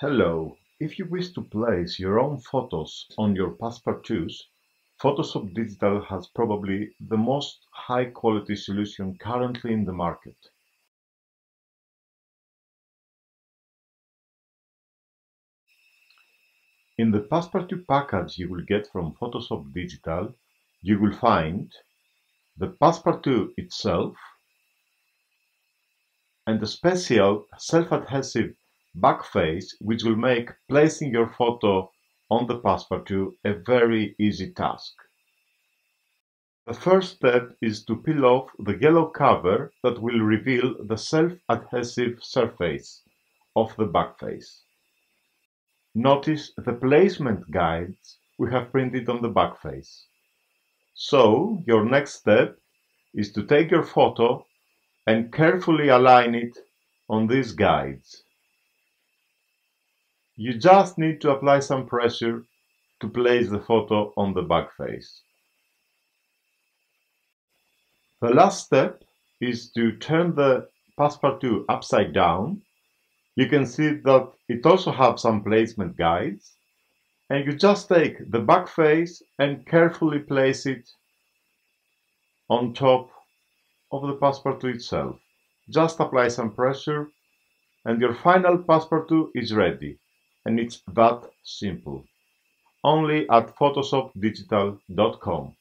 Hello! If you wish to place your own photos on your Passepartouts, Photoshop Digital has probably the most high-quality solution currently in the market. In the Passepartout package you will get from Photoshop Digital, you will find the Passepartout itself and a special self-adhesive back face which will make placing your photo on the Passepartout a very easy task. The first step is to peel off the yellow cover that will reveal the self-adhesive surface of the back face. Notice the placement guides we have printed on the back face. So, your next step is to take your photo and carefully align it on these guides. You just need to apply some pressure to place the photo on the back face. The last step is to turn the Passepartout upside down you can see that it also has some placement guides. And you just take the back face and carefully place it on top of the Passepartout itself. Just apply some pressure and your final Passepartout is ready. And it's that simple. Only at photoshopdigital.com.